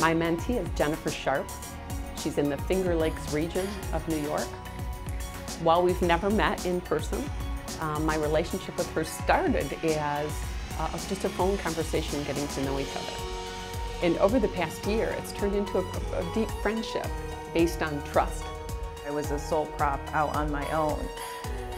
My mentee is Jennifer Sharp. She's in the Finger Lakes region of New York. While we've never met in person, um, my relationship with her started as uh, just a phone conversation getting to know each other. And over the past year, it's turned into a, a deep friendship based on trust. I was a sole prop out on my own.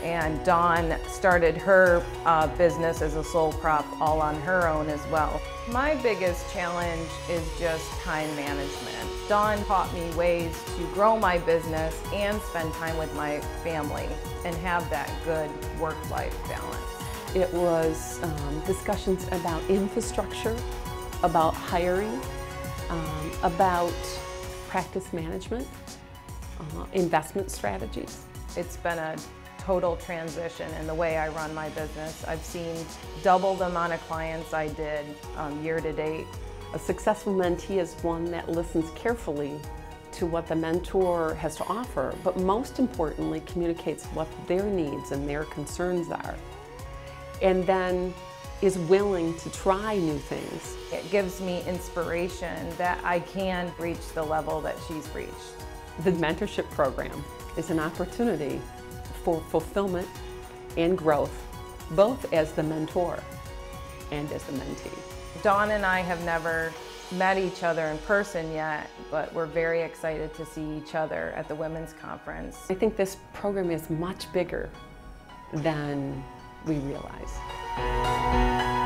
And Dawn started her uh, business as a sole prop all on her own as well. My biggest challenge is just time management. Dawn taught me ways to grow my business and spend time with my family and have that good work-life balance. It was um, discussions about infrastructure, about hiring, um, about practice management, uh, investment strategies. It's been a total transition in the way I run my business. I've seen double the amount of clients I did um, year to date. A successful mentee is one that listens carefully to what the mentor has to offer, but most importantly communicates what their needs and their concerns are. And then is willing to try new things. It gives me inspiration that I can reach the level that she's reached. The mentorship program is an opportunity for fulfillment and growth, both as the mentor and as the mentee. Dawn and I have never met each other in person yet, but we're very excited to see each other at the Women's Conference. I think this program is much bigger than we realize.